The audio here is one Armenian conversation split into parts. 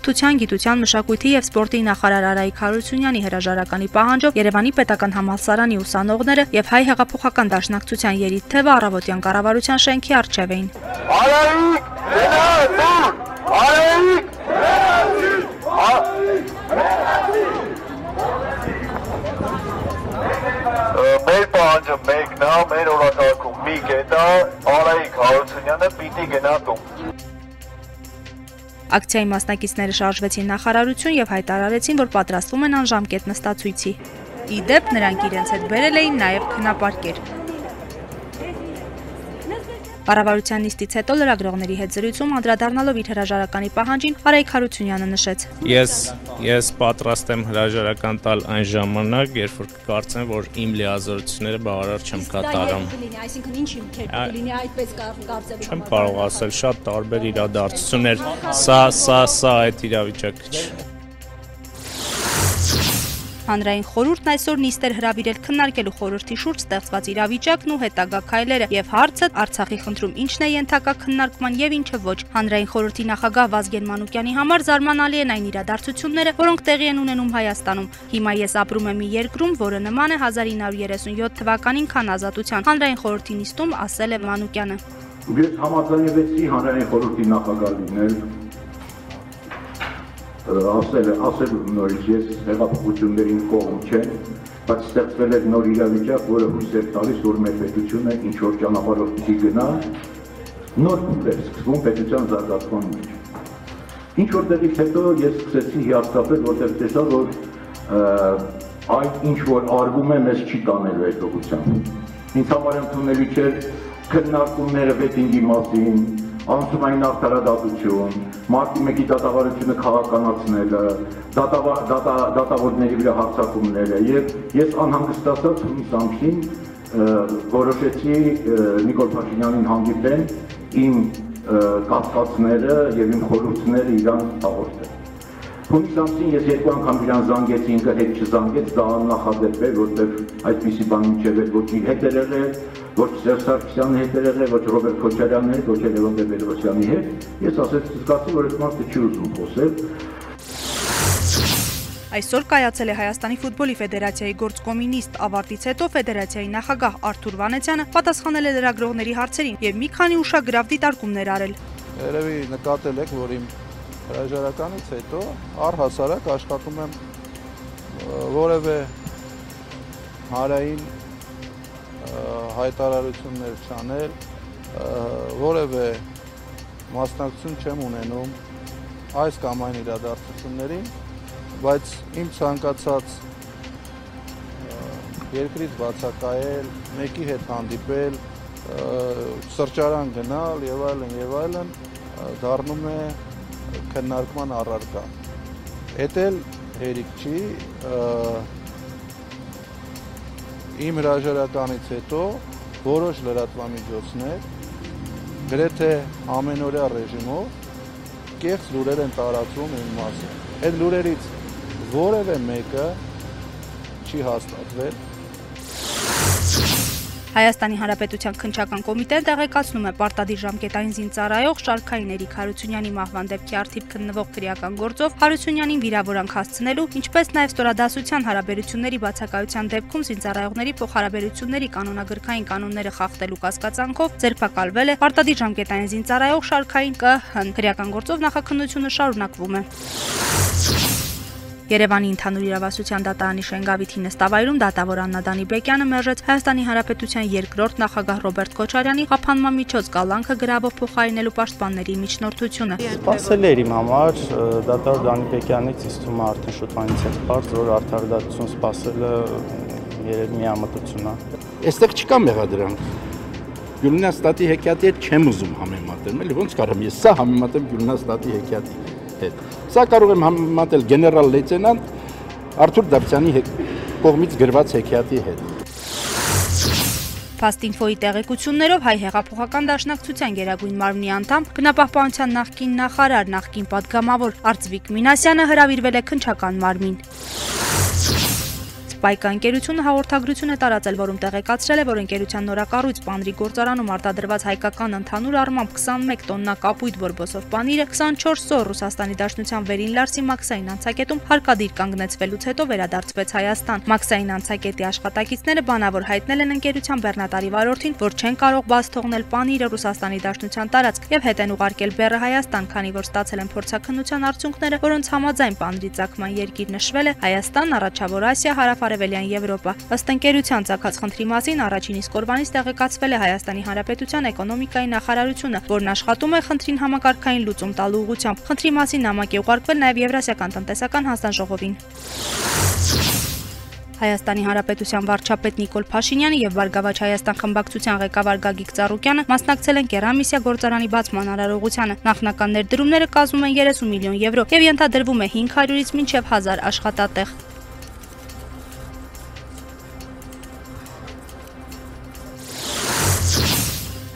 Կրթության, գիտության, մշակույթի եւ սպորտի նախարար Արայիկ Հարությունյանի հրաժարականի պահանջով Երևանի Պետական համալսարանի ուսանողները եւ հայ հեղափոխական դաշնակցության երիտթևը առավոտյան կառավարության շենքի առջև էին։ Արայիկ, գնա, Արայիկ, Մեր պահանջը մեկն է, մեր օրակարգում մի կետ է, Արայիկ Հարությունյանը պիտի գնա տուն։ Ակցիայի մասնակիցները շարժվեցին նախարարություն եւ հայտարարեցին, որ պատրաստվում են անժամկետ նստացույցի։ Ի դեպ նրանք իրենց հետ բերել էին նաեւ քնապարկեր։ Կառավարության նիստից հետո լրագրողների հետ զրույցում անդրադառնալով իր հրաժարականի պահանջին Արայք Հարությունյանը նշեց. Ես ես պատրաստ եմ հրաժարական տալ այն ժամանակ, երբ որ կարծեմ, որ իմ լիազորությունները բավարար չեմ կատարում։ Այսինքն ինչ հիմքեր կլինի այդպես կարծեմ։ Չեմ կարող ասել, շատ տարբեր իրադարձություններ։ Սա սա սա այդ իրավիճակը չէ։ Հանրային խորհուրդն այսօր նիստեր հրավիրել քննարկելու խորհրդի շուրջ ստեղծված իրավիճակն ու հետագա քայլերը եւ հարցը Արցախի խնդրում ինչն է ենթակա քննարկման եւ ինչը ոչ։ Հանրային խորհրդի նախագահ Վազգեն Մանուկյանի համար զարմանալի են այն իրադարձությունները, որոնք տեղի են ունենում Հայաստանում։ Հիմա ես ապրում եմ մի երկրում, որը նման է 1937 թվականին քան ազատության։ Հանրային խորհրդի նիստում ասել է Մանուկյանը։ Ես համաձայնվեցի հանրային խորհրդի նախագահ լինել ասել ասել նորից ես հեղափոխություններին կողմ չեմ, բայց ստեղծվել է նոր իրավիճակ, որը հույս է տալիս, որ մեր պետությունը ինչ որ ճանապարհով պիտի գնա, նոր փուլ է սկսվում պետության զարգացման մեջ։ Ինչ որտեղից հետո ես սկսեցի հիասթափել, որտեղ տեսա, որ այդ ինչ որ արվում է, մեզ չի տանելու այդ ուղղությամբ։ Ինձ համար ընդունելի չէր քննարկումները վետինգի մասին, անցումային արդարադատություն, մարտի 1-ի դատավարությունը քաղաքականացնելը, դատավորների վրա հարձակումները եւ ես անհանգստացած հունիս ամսին որոշեցի Նիկոլ Փաշինյանին հանդիպել իմ կասկածները եւ իմ խորհուրդները իրան հաղորդել։ Հունիս ամսին ես երկու անգամ իրան զանգեցի, ինքը հետ չզանգեց, դա աննախադեպ է, որտեղ այդպիսի բան ինչև էր ոչ իր հետ էր եղել, ոչ Սերժ Սարգսյանի հետ էր եղել, ոչ Ռոբերտ Քոչարյանի հետ, ոչ Լևոն Տեր-Պետրոսյանի հետ։ Ես ասեցի, զգացի, որ այդ մարդը չի ուզում խոսել։ Այսօր կայացել է Հայաստանի ֆուտբոլի ֆեդերացիայի գործկոմինիստ ավարտից հետո ֆեդերացիայի նախագահ Արթուր Վանեցյանը պատասխանել է լրագրողների հարցերին եւ մի քանի ուշագրավ դիտարկումներ արել։ Երևի նկատել եք, որ իմ հրաժարականից հետո առհասարակ աշխատում եմ որևէ հարային հայտարարություններ չանել, որևէ մասնակցություն չեմ ունենում այս կամ այն իրադարձություններին, բայց իմ ցանկացած երկրից բացակայել, մեկի հետ հանդիպել, սրճարան գնալ եւ այլն եւ այլն դառնում է քննարկման առարկա։ Էդել հերիք չի, իմ հրաժարականից հետո որոշ լրատվամիջոցներ գրեթե ամենօրյա ռեժիմով կեղծ լուրեր են տարածում իմ մասին։ Այդ լուրերից որևէ մեկը չի հաստատվել Հայաստանի Հանրապետության քնչական կոմիտեն տեղեկացնում է պարտադիր ժամկետային զինծառայող Շարքային Էրիկ Հարությունյանի մահվան դեպքի արդիվ քննվող քրեական գործով Հարությունյանին վիրավորանք հասցնելու, ինչպես նաև ստորադասության հարաբերությունների բացակայության դեպքում զինծառայողների փոխհարաբերությունների կանոնագրքային կանոնները խախտելու կասկածանքով ձերբակալվել է պարտադիր ժամկետային զինծառայող Շարքային ԿՀ քրեական գործով նախաքննությունը շարունակվում է։ Երևանի ընդհանուր իրավասության դատարանի Շենգավիթի նստավայրում դատավոր Աննա Դանիբեկյանը մերժեց Հայաստանի Հանրապետության երկրորդ նախագահ Ռոբերտ Քոչարյանի խափանմամիջոց կալանքը գրավով փոխարինելու պաշտպանների միջնորդությունը։ Սпасել էր իմ համար դատավոր Դանիբեկյանից իստումը արդեն շուտ այնից է բարձ, որ արդարադատություն սпасելը երևի միամտություն է։ Այստեղ չկա մեղադրանք։ Գյուլնաստատի հեքիաթի հետ չեմ ուզում համեմատել, էլի ոնց կարամ ես սա համեմատեմ Գյուլնաստատի հեքիաթի հետ։ Սա կարող եմ համեմատել գեներալ լեյտենանտ Արթուր Դավթյանի հետ կողմից գրված հեքիաթի հետ։ Փաստինֆոյի տեղեկություններով հայ հեղափոխական դաշնակցության գերագույն մարմնի անդամ գնապահպանության նախկին նախարար, նախկին падգամավոր Արծվիկ Մինասյանը հրավիրվել է քնչական մարմին։ Պայկա ընկերությունը հաղորդագրություն է տարածել, որում տեղեկացրել է, որ ընկերության նորակառույց պանրի գործարանում արտադրված հայկական ընդհանուր առմամբ 21 տոննա կապույտ բորբոսով պանիրը 24 սոր Ռուսաստանի Դաշնության Վերին Լարսի Մաքսային անցակետում հարկադիր կանգնեցվելուց հետո վերադարձվեց Հայաստան։ Մաքսային անցակետի աշխատակիցները բանավոր հայտնել են ընկերության բեռնատարի վարորդին, որ չեն կարող բաց թողնել պանիրը Ռուսաստանի Դաշնության տարածք եւ հետ են ուղարկել բեռը Հայաստան, քանի որ ստացել են փորձաքննության արդյունքները, որոնց համաձայն պանրի ցակման երկիր նշվել է Հայաստան, Առաջավոր Ասիա, Հարավարևելյան Եվրոպա։ Ըստ ընկերության ցակած խնդրի մասին առաջին իսկ օրվանից տեղեկացվել է Հայաստանի Հանրապետության էկոնոմիկայի նախարարությունը, որն աշխատում է խնդրին համակարգային լուծում տալու ուղղությամբ։ Խնդրի մասին նամակ է ուղարկվել նաև Եվրասիական տնտեսական հանձնաժողովին։ Հայաստանի Հանրապետության վարչապետ Նիկոլ Փաշինյանը եւ Վարգավաճ Հայաստան խմբակցության ղեկավար Գագիկ Ծառուկյանը մասնակցել են Կերամիսիա գործարանի բացման արարողությանը։ Նախնական ներդրումները կազմում են 30 միլիոն եվրո եւ ենթադրվում է 500-ից մինչեւ 1000 աշխատատեղ։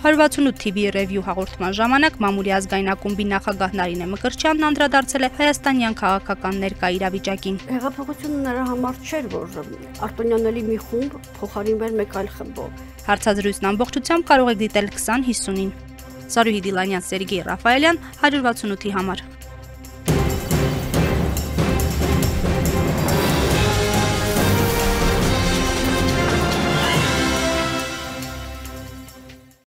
168 TV Review հաղորդման ժամանակ Մամուլի ազգային ակումբի նախագահ Նարինե Մկրտչյանն անդրադարձել է հայաստանյան քաղաքական ներկա իրավիճակին։ Հեղափոխությունը նրա համար չէր, որ արտոնյանալի մի խումբ փոխարինվեր մեկ այլ խմբով։ Հարցազրույցն ամբողջությամբ կարող եք դիտել 2050-ին։ Սարուհի Դիլանյան, Սերգեյ Ռաֆայելյան, 168-ի համար։